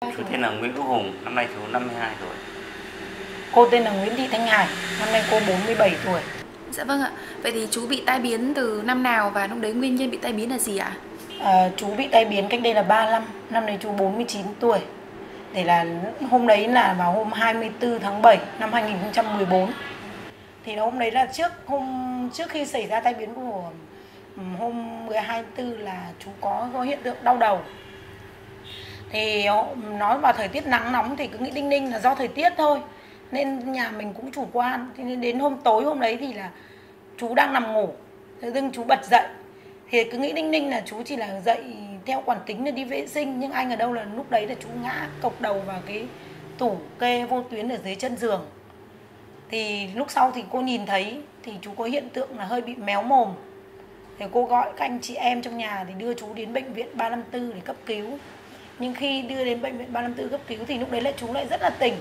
Chú tên là Nguyễn Hữu Hùng, năm nay chú 52 tuổi. Cô tên là Nguyễn Thị Thanh Hải, năm nay cô 47 tuổi. Dạ vâng ạ. Vậy thì chú bị tai biến từ năm nào và lúc đấy nguyên nhân bị tai biến là gì ạ? À, chú bị tai biến cách đây là 3 năm, năm nay chú 49 tuổi. Để là hôm đấy là vào hôm 24 tháng 7 năm 2014. Thì hôm đấy là trước hôm trước khi xảy ra tai biến của hôm 12 là chú có có hiện tượng đau đầu. Thì nói vào thời tiết nắng nóng thì cứ nghĩ đinh ninh là do thời tiết thôi. Nên nhà mình cũng chủ quan. Thế nên đến hôm tối hôm đấy thì là chú đang nằm ngủ. Thế dưng chú bật dậy. Thì cứ nghĩ đinh ninh là chú chỉ là dậy theo quản tính là đi vệ sinh. Nhưng anh ở đâu là lúc đấy là chú ngã cộc đầu vào cái tủ kê vô tuyến ở dưới chân giường. Thì lúc sau thì cô nhìn thấy thì chú có hiện tượng là hơi bị méo mồm. Thì cô gọi các anh chị em trong nhà thì đưa chú đến bệnh viện 354 để cấp cứu nhưng khi đưa đến bệnh viện 354 cấp cứu thì lúc đấy lại chú lại rất là tỉnh.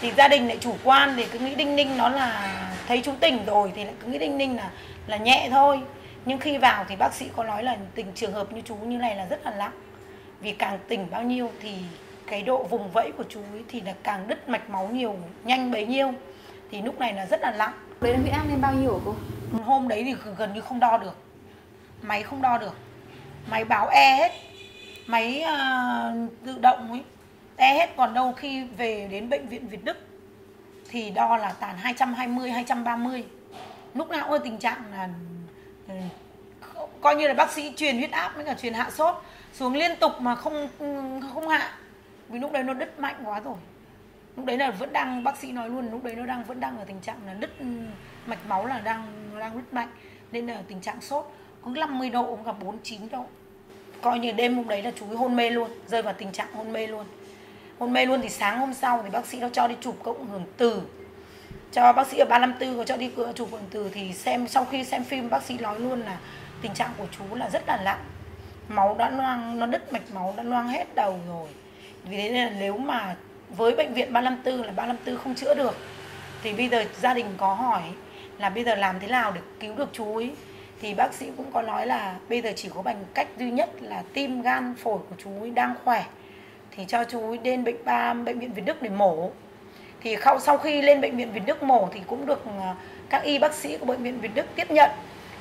Thì gia đình lại chủ quan để cứ nghĩ đinh ninh nó là thấy chú tỉnh rồi thì lại cứ nghĩ đinh ninh là là nhẹ thôi. Nhưng khi vào thì bác sĩ có nói là tình trường hợp như chú như này là rất là nặng. Vì càng tỉnh bao nhiêu thì cái độ vùng vẫy của chú ấy thì là càng đứt mạch máu nhiều nhanh bấy nhiêu. Thì lúc này là rất là nặng. Đấy là huyết áp lên bao nhiêu hả cô? Hôm đấy thì gần như không đo được. Máy không đo được. Máy báo e hết máy uh, tự động ấy te hết. Còn đâu khi về đến bệnh viện Việt Đức thì đo là tàn 220 230 lúc nào cũng tình trạng là ờ, coi như là bác sĩ truyền huyết áp với cả truyền hạ sốt xuống liên tục mà không không hạ. Vì lúc đấy nó đứt mạnh quá rồi. Lúc đấy là vẫn đang bác sĩ nói luôn lúc đấy nó đang vẫn đang ở tình trạng là đứt mạch máu là đang đang đứt mạnh. Nên là tình trạng sốt có 50 độ cũng gặp 49 độ coi như đêm hôm đấy là chú hôn mê luôn, rơi vào tình trạng hôn mê luôn. Hôn mê luôn thì sáng hôm sau thì bác sĩ nó cho đi chụp cộng hưởng từ. Cho bác sĩ ở 354 có cho đi chụp cộng hưởng từ thì xem, sau khi xem phim bác sĩ nói luôn là tình trạng của chú là rất là nặng. Máu đã loang, nó đứt mạch máu đã loang hết đầu rồi. Vì thế nên là nếu mà với bệnh viện 354 là 354 không chữa được, thì bây giờ gia đình có hỏi là bây giờ làm thế nào để cứu được chú ấy? Thì bác sĩ cũng có nói là bây giờ chỉ có bằng cách duy nhất là tim gan phổi của chú ấy đang khỏe, thì cho chú ấy đến bệnh ba bệnh viện Việt Đức để mổ. Thì sau khi lên bệnh viện Việt Đức mổ thì cũng được ờ, các y bác sĩ của bệnh viện Việt Đức tiếp nhận.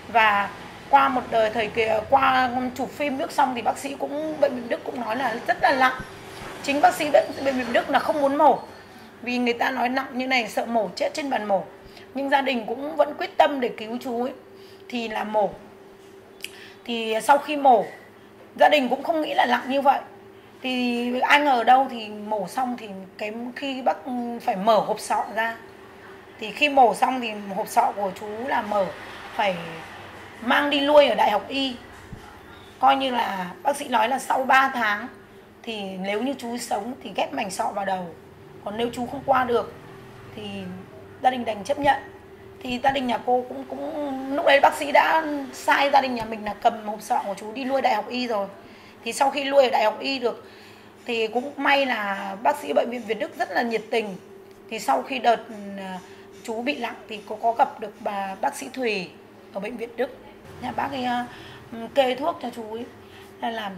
Và qua một đời thời kỳ ờ, qua chụp phim nước xong thì bác sĩ cũng, bệnh viện Đức cũng nói là rất là nặng. Chính bác sĩ bệnh viện Đức là không muốn mổ. Vì người ta nói nặng như này sợ mổ chết trên bàn mổ. Nhưng gia đình cũng vẫn quyết tâm để cứu chú ấy thì là mổ. Thì sau khi mổ, gia đình cũng không nghĩ là nặng như vậy. Thì anh ở đâu thì mổ xong thì cái khi bác phải mở hộp sọ ra. Thì khi mổ xong thì hộp sọ của chú là mở, phải mang đi nuôi ở đại học y. Coi như là bác sĩ nói là sau 3 tháng thì nếu như chú sống thì ghép mảnh sọ vào đầu. Còn nếu chú không qua được thì gia đình đành chấp nhận thì gia đình nhà cô cũng cũng, lúc đấy bác sĩ đã sai gia đình nhà mình là cầm hộp sọ của chú đi nuôi đại học y rồi. Thì sau khi nuôi ở đại học y được, thì cũng may là bác sĩ bệnh viện Việt Đức rất là nhiệt tình. Thì sau khi đợt à, chú bị nặng thì cô có gặp được bà bác sĩ Thùy ở bệnh viện Đức. Nhà bác ấy à, kê thuốc cho chú ấy. Làm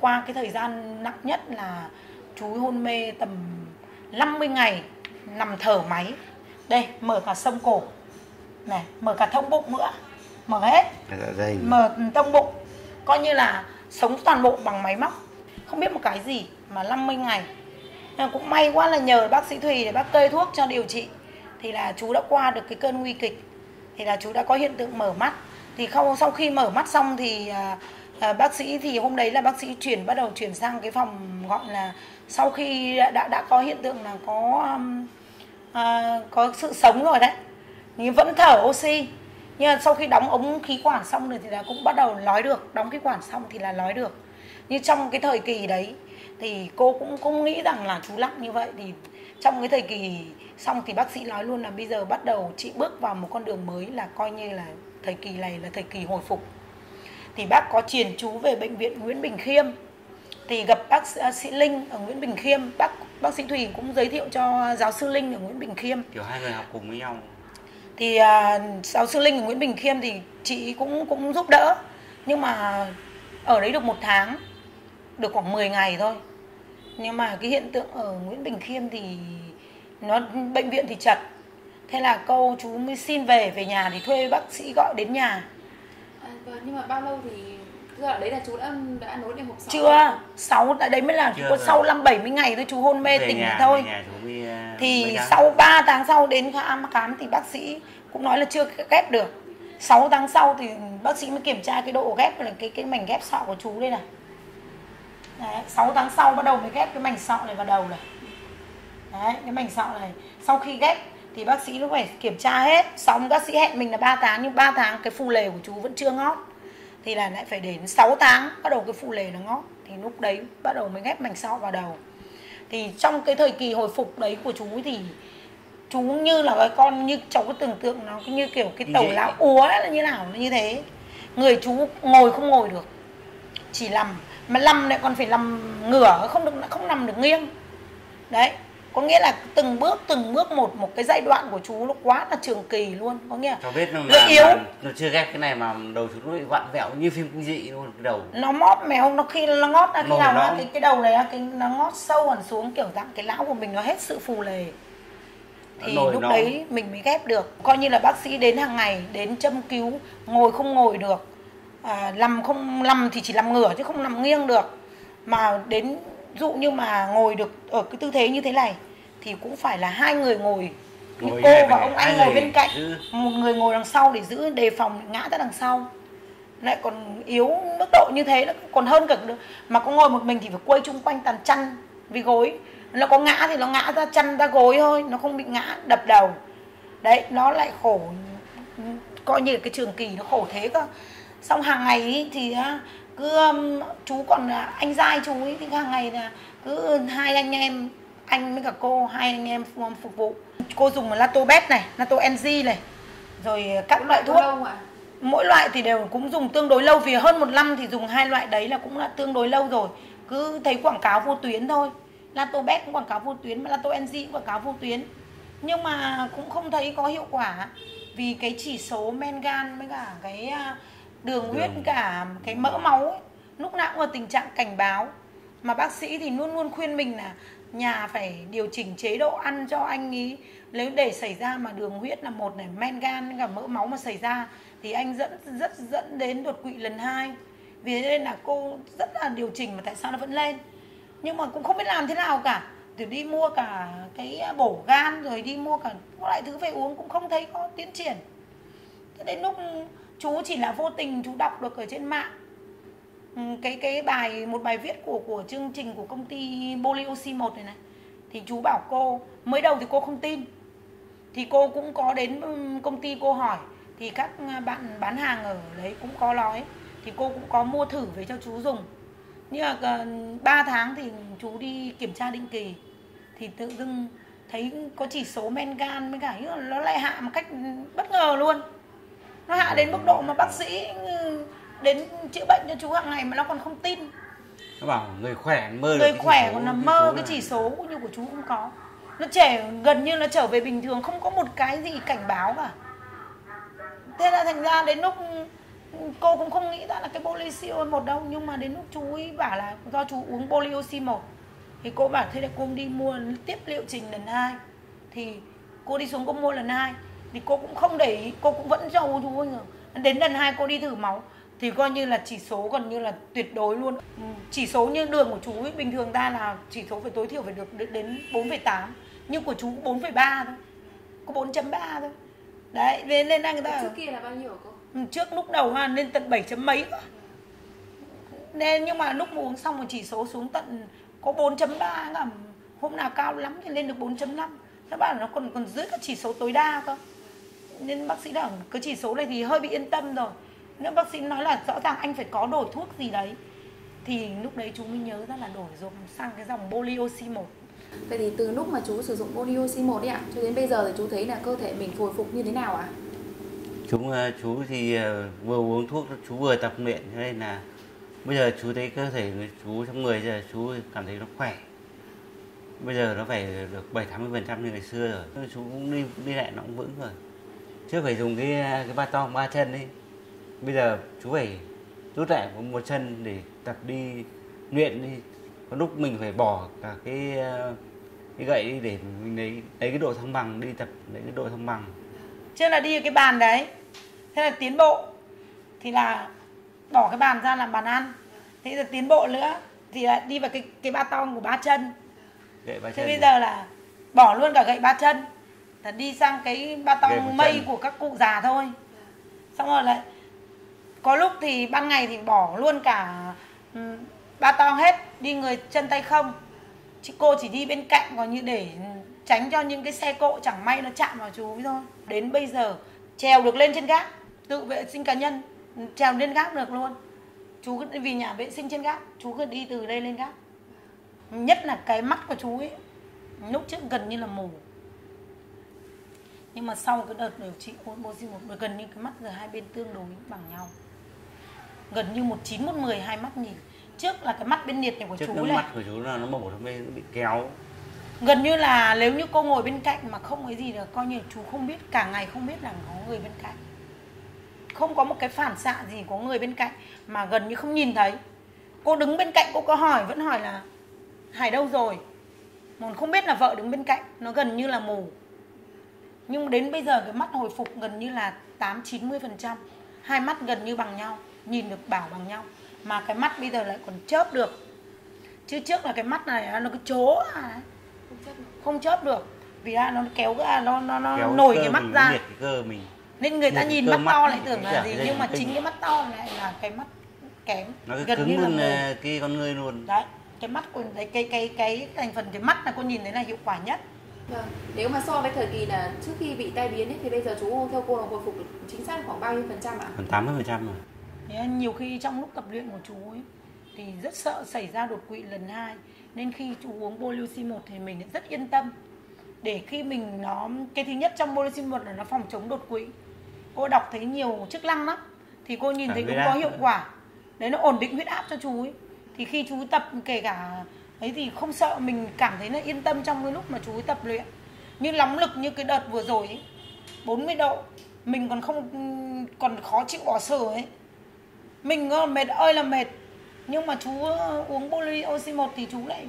qua cái thời gian nặng nhất là chú hôn mê tầm 50 ngày, nằm thở máy. Đây, mở cả sông cổ này mở cả thông bụng nữa. Mở hết. Dạ mở thông bụng. Coi như là sống toàn bộ bằng máy móc. Không biết một cái gì mà 50 ngày. Nhưng cũng may quá là nhờ bác sĩ Thùy để bác kê thuốc cho điều trị. Thì là chú đã qua được cái cơn nguy kịch. Thì là chú đã có hiện tượng mở mắt. Thì không sau khi mở mắt xong thì à, à, bác sĩ thì hôm đấy là bác sĩ chuyển bắt đầu chuyển sang cái phòng gọi là sau khi đã đã, đã có hiện tượng là có um, à, có sự sống rồi đấy nhưng vẫn thở oxy. Nhưng mà sau khi đóng ống khí quản xong rồi thì là cũng bắt đầu nói được. Đóng khí quản xong thì là nói được. Nhưng trong cái thời kỳ đấy thì cô cũng cũng nghĩ rằng là chú lặng như vậy. Thì trong cái thời kỳ xong thì bác sĩ nói luôn là bây giờ bắt đầu chị bước vào một con đường mới là coi như là thời kỳ này là thời kỳ hồi phục. Thì bác có truyền chú về bệnh viện Nguyễn Bình Khiêm. Thì gặp bác sĩ à, Linh ở Nguyễn Bình Khiêm. Bác bác sĩ Thùy cũng giới thiệu cho giáo sư Linh ở Nguyễn Bình Khiêm. Kiểu hai người học cùng với nhau thì à, giáo sư Linh ở Nguyễn Bình Khiêm thì chị cũng cũng giúp đỡ. Nhưng mà ở đấy được một tháng được khoảng 10 ngày thôi. Nhưng mà cái hiện tượng ở Nguyễn Bình Khiêm thì nó bệnh viện thì chật. Thế là câu chú mới xin về về nhà thì thuê bác sĩ gọi đến nhà. À, vâng, nhưng mà bao lâu thì giai đoạn đấy là chú đã đã nối lên hộp sọ chưa sáu tại đấy mới là Chưa có sau năm bảy mươi ngày thôi chú hôn mê Về tỉnh nhà, thôi. về nhà chú thì sau 3 tháng sau đến khám khám thì bác sĩ cũng nói là chưa ghép được. 6 tháng sau thì bác sĩ mới kiểm tra cái độ ghép là cái cái mảnh ghép sọ của chú đây này. Đấy, 6 tháng sau bắt đầu mới ghép cái mảnh sọ này vào đầu này. Đấy cái mảnh sọ này. Sau khi ghép thì bác sĩ lúc phải kiểm tra hết. Xong bác sĩ hẹn mình là 3 tháng nhưng 3 tháng cái phù lề của chú vẫn chưa ngót. Thì là lại phải đến 6 tháng bắt đầu cái phù lề nó ngót. Thì lúc đấy bắt đầu mới ghép mảnh sọ vào đầu thì trong cái thời kỳ hồi phục đấy của chú thì chú như là cái con như cháu có tưởng tượng nó như kiểu cái tàu lá úa là như nào nó như thế. Người chú ngồi không ngồi được chỉ nằm. Mà nằm lại còn phải nằm ngửa không được không nằm được nghiêng. Đấy có nghĩa là từng bước từng bước một một cái giai đoạn của chú nó quá là trường kỳ luôn có nghĩa là cháu biết nó Nó mà, yếu. mà nó chưa ghép cái này mà đầu chú nó bị vặn vẹo như phim kinh dị luôn cái đầu. Nó móp méo nó khi nó ngót ra khi nào nó cái cái đầu này cái nó ngót sâu hẳn xuống kiểu dạng cái lão của mình nó hết sự phù lề. Thì nổi lúc nó. đấy mình mới ghép được. Coi như là bác sĩ đến hàng ngày đến châm cứu ngồi không ngồi được. À, nằm không nằm thì chỉ nằm ngửa chứ không nằm nghiêng được. Mà đến dụ như mà ngồi được ở cái tư thế như thế này thì cũng phải là hai người ngồi như cô và ông anh ngồi bên cạnh giữ. một người ngồi đằng sau để giữ đề phòng ngã ra đằng sau. Lại còn yếu mức độ như thế nó còn hơn cả mà có ngồi một mình thì phải quay chung quanh tàn chăn vì gối. Nó có ngã thì nó ngã ra chăn ra gối thôi nó không bị ngã đập đầu. Đấy nó lại khổ coi như cái trường kỳ nó khổ thế cơ. Xong hàng ngày ý, thì cứ um, chú còn là anh giai chú ấy thì hàng ngày là cứ hai anh em anh với cả cô hai anh em phục- vụ. Cô dùng là latobet này nato ng này rồi các loại thuốc. mỗi loại thì đều cũng dùng tương đối lâu vì hơn một năm thì dùng hai loại đấy là cũng là tương đối lâu rồi. Cứ thấy quảng cáo vô tuyến thôi. Latobet cũng quảng cáo vô tuyến mà lato ng cũng quảng cáo vô tuyến. Nhưng mà cũng không thấy có hiệu quả vì cái chỉ số men gan với cả cái à, đường huyết cả cái mỡ máu ấy, lúc nào cũng ở tình trạng cảnh báo. Mà bác sĩ thì luôn luôn khuyên mình là nhà phải điều chỉnh chế độ ăn cho anh ý. Nếu để xảy ra mà đường huyết là một này men gan cả mỡ máu mà xảy ra thì anh dẫn rất dẫn đến đột quỵ lần hai. Vì thế nên là cô rất là điều chỉnh mà tại sao nó vẫn lên. Nhưng mà cũng không biết làm thế nào cả. Thì đi mua cả cái bổ gan rồi đi mua cả các loại thứ về uống cũng không thấy có tiến triển. Thế đến lúc chú chỉ là vô tình chú đọc được ở trên mạng. Ừ, cái cái bài, một bài viết của của chương trình của công ty Bolioxy 1 này này, thì chú bảo cô, mới đầu thì cô không tin. Thì cô cũng có đến ừ, công ty cô hỏi, thì các à, bạn bán hàng ở đấy cũng có nói, thì cô cũng có mua thử về cho chú dùng. Nhưng mà ờ, 3 tháng thì chú đi kiểm tra định kỳ, thì tự dưng thấy có chỉ số men gan với cả nó lại hạ một cách ừ, bất ngờ luôn nó hạ đến mức độ mà bác sĩ ừ, đến chữa bệnh cho chú hàng ngày mà nó còn không tin. Nó bảo người khỏe mơ người khỏe còn nằm mơ cái chỉ số như của chú cũng có. Nó trẻ gần như là trở về bình thường không có một cái gì cảnh báo cả. Thế là thành ra đến lúc cô cũng không nghĩ ra là cái bolioxy một đâu nhưng mà đến lúc chú ấy bảo là do chú uống bolioxy một thì cô bảo thế là cô đi mua tiếp liệu trình lần hai. Thì cô đi xuống cô mua lần hai thì cô cũng không để ý cô cũng vẫn cho chú rồi. Đến lần hai cô đi thử máu thì coi như là chỉ số gần như là tuyệt đối luôn. Ừ, chỉ số như đường của chú ấy, bình thường ta là chỉ số phải tối thiểu phải được đến 4,8 nhưng của chú 4,3 thôi. Có 4.3 thôi. Đấy nên là người ta trước kia là bao nhiêu cô? Ừ, trước lúc đầu ha lên tận 7 chấm mấy cơ. nên nhưng mà lúc mà uống xong rồi chỉ số xuống tận có 4.3 cả hôm nào cao lắm thì lên được 4.5 các bạn nó còn còn dưới các chỉ số tối đa cơ nên bác sĩ bảo cái chỉ số này thì hơi bị yên tâm rồi. Nên bác sĩ nói là rõ ràng anh phải có đổi thuốc gì đấy thì lúc đấy chú mới nhớ ra là đổi dùng sang cái dòng bolioxy 1 vậy thì từ lúc mà chú sử dụng Bolioxy 1 ấy ạ cho đến bây giờ thì chú thấy là cơ thể mình hồi phục như thế nào ạ? Chúng ờ, chú thì ờ, vừa uống thuốc chú vừa tập luyện cho nên là bây giờ chú thấy cơ thể chú trong người giờ chú cảm thấy nó khỏe. Bây giờ nó phải được bảy tám mươi phần trăm như ngày xưa rồi chú cũng đi đi lại nó cũng vững rồi trước phải dùng cái cái ba tong ba chân ấy bây giờ chú phải rút lại một chân để tập đi luyện đi. Có lúc mình phải bỏ cả cái cái gậy đi để mình lấy lấy cái độ thăng bằng đi tập lấy cái độ thăng bằng. Chứ là đi cái bàn đấy. Thế là tiến bộ. Thì là bỏ cái bàn ra làm bàn ăn. Thế là tiến bộ nữa. Thì là đi vào cái cái ba tong của ba chân. Gậy ba thế chân bây giờ là bỏ luôn cả gậy ba chân là đi sang cái ba tong mây của các cụ già thôi. Xong rồi lại có lúc thì ban ngày thì bỏ luôn cả ừ, ba tong hết đi người chân tay không. Chị cô chỉ đi bên cạnh còn như để tránh cho những cái xe cộ chẳng may nó chạm vào chú thôi. Đến bây giờ trèo được lên trên gác tự vệ sinh cá nhân trèo lên gác được luôn. Chú cứ vì nhà vệ sinh trên gác chú cứ đi từ đây lên gác. Nhất là cái mắt của chú ấy lúc trước gần như là mù nhưng mà sau cái đợt điều trị oxy một gần như cái mắt giờ hai bên tương đối bằng nhau. Gần như một chín một mười hai mắt nhìn. Trước là cái mắt bên liệt này của trước chú này. mặt của chú là nó mổ trong bên nó bị kéo. Gần như là nếu như cô ngồi bên cạnh mà không cái gì là coi như chú không biết cả ngày không biết là có người bên cạnh. Không có một cái phản xạ gì có người bên cạnh mà gần như không nhìn thấy. Cô đứng bên cạnh cô có hỏi vẫn hỏi là hải đâu rồi? Mà không biết là vợ đứng bên cạnh nó gần như là mù nhưng đến bây giờ cái mắt hồi phục gần như là tám chín mươi phần trăm. Hai mắt gần như bằng nhau nhìn được bảo bằng nhau. Mà cái mắt bây giờ lại còn chớp được. Chứ trước là cái mắt này nó cứ chố à không chớp được. vì là nó kéo cái nó nó nó kéo nổi cái mắt mình, ra. liệt cái cơ mình. Nên người ta cái nhìn mắt mắt to lại tưởng cái là cả gì cái nhưng mà thần chính cái mắt to lại là cái mắt kém nó cứ gần cứng như là ờ, cái con người luôn. Đấy cái mắt của đấy cái cái cái thành phần cái mắt là cô nhìn thấy là hiệu quả nhất Vâng. Nếu mà so với thời kỳ là trước khi bị tai biến ấy, thì bây giờ chú theo cô là hồi phục được chính xác khoảng bao nhiêu phần trăm ạ? gần 80 phần trăm rồi Thế nhiều khi trong lúc tập luyện của chú ấy thì rất sợ xảy ra đột quỵ lần hai. Nên khi chú uống Bolusi 1 thì mình rất yên tâm. Để khi mình nó cái thứ nhất trong Bolusi 1 là nó phòng chống đột quỵ. Cô đọc thấy nhiều chức năng lắm thì cô nhìn thấy cũng có hiệu quả. Đấy nó ổn định huyết áp cho chú ấy. Thì khi chú tập kể cả ấy thì không sợ, mình cảm thấy là yên tâm trong cái lúc mà chú ấy tập luyện. Như nóng lực như cái đợt vừa rồi ấy 40 độ, mình còn không, còn khó chịu bỏ sở ấy. Mình ờ, mệt ơi là mệt. Nhưng mà chú ờ, uống poly oxy 1 thì chú lại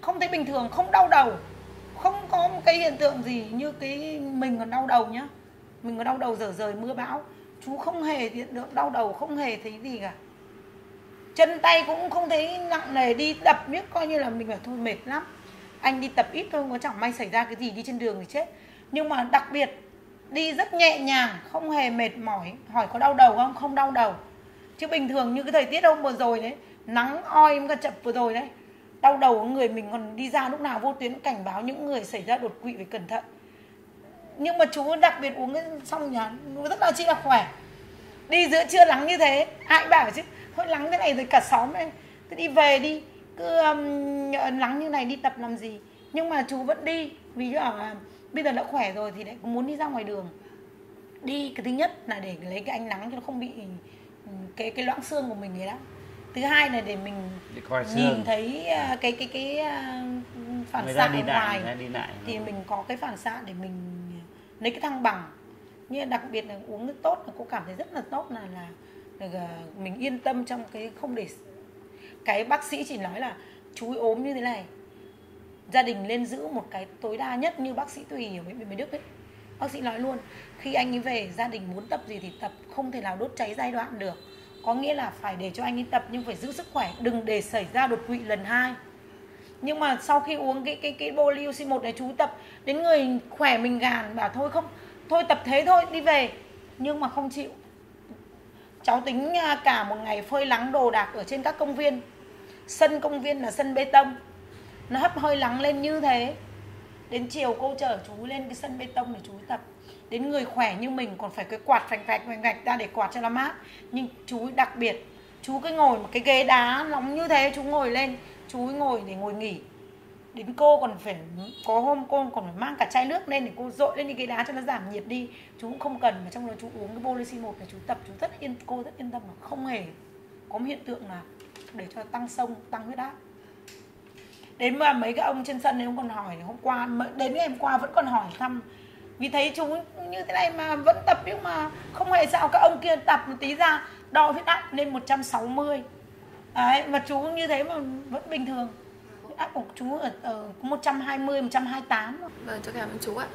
không thấy bình thường, không đau đầu. Không có một cái hiện tượng gì như cái mình còn đau đầu nhá. Mình còn đau đầu dở rời mưa bão. Chú không hề hiện tượng đau đầu, không hề thấy gì cả chân tay cũng không thấy nặng nề, đi tập biết coi như là mình bảo thôi, mệt lắm. Anh đi tập ít thôi, có chẳng may xảy ra cái gì đi trên đường thì chết. Nhưng mà đặc biệt, đi rất nhẹ nhàng, không hề mệt mỏi. Hỏi có đau đầu không? Không đau đầu. Chứ bình thường như cái thời tiết hôm vừa rồi đấy, nắng oi với cả chập vừa rồi đấy. Đau đầu của người mình còn đi ra lúc nào vô tuyến cảnh báo những người xảy ra đột quỵ phải cẩn thận. Nhưng mà chú đặc biệt uống xong nhà rất là chi là khỏe. Đi giữa trưa nắng như thế, ai bảo chứ? Thôi nắng thế này rồi cả xóm này cứ đi về đi. Cứ um, nắng như này đi tập làm gì. Nhưng mà chú vẫn đi. Vì bảo là bây giờ đã khỏe rồi thì lại muốn đi ra ngoài đường. Đi cái thứ nhất là để lấy cái ánh nắng cho nó không bị ừ, cái cái loãng xương của mình ấy đó thứ hai là để mình để coi nhìn thấy à, cái cái cái à, phản người xạ đi ở lại ngoài. đi lại. Thì mình có cái phản xạ để mình lấy cái thăng bằng. Như đặc biệt là uống nước tốt là cô cảm thấy rất là tốt là, là À, mình yên tâm trong cái không để cái bác sĩ chỉ nói là chú ấy ốm như thế này. Gia đình lên giữ một cái tối đa nhất như bác sĩ tùy ở bệnh viện Mỹ Đức ấy. Bác sĩ nói luôn, khi anh ấy về, gia đình muốn tập gì thì tập, không thể nào đốt cháy giai đoạn được. Có nghĩa là phải để cho anh ấy tập nhưng phải giữ sức khỏe, đừng để xảy ra đột quỵ lần hai. Nhưng mà sau khi uống cái cái cái Boli oxy 1 này, chú tập, đến người khỏe mình gàn bảo thôi không, thôi tập thế thôi, đi về. Nhưng mà không chịu cháu tính à, cả một ngày phơi nắng đồ đạc ở trên các công viên. Sân công viên là sân bê tông. Nó hấp hơi nắng lên như thế. Đến chiều cô chở chú lên cái sân bê tông để chú tập. Đến người khỏe như mình còn phải cái quạt phành phạch phành phạch ra để quạt cho nó mát. Nhưng chú đặc biệt, chú cứ ngồi một cái ghế đá nóng như thế, chú ngồi lên. Chú ngồi để ngồi nghỉ đến cô còn phải có hôm cô còn phải mang cả chai nước lên để cô dội lên những cái đá cho nó giảm nhiệt đi. Chú cũng không cần mà trong đó chú uống cái Bolicy 1 này chú tập chú rất yên cô rất yên tâm là không hề có một hiện tượng là để cho tăng sông tăng huyết áp. Đến mà mấy cái ông trên sân ấy ông còn hỏi hôm qua đến ngày hôm qua vẫn còn hỏi thăm. Vì thấy chú như thế này mà vẫn tập nhưng mà không hề sao các ông kia tập một tí ra đo huyết áp lên 160 Đấy, mà chú như thế mà vẫn bình thường huyết áp của chú ở, ở 120 128 Vâng, cho cảm ơn chú ạ.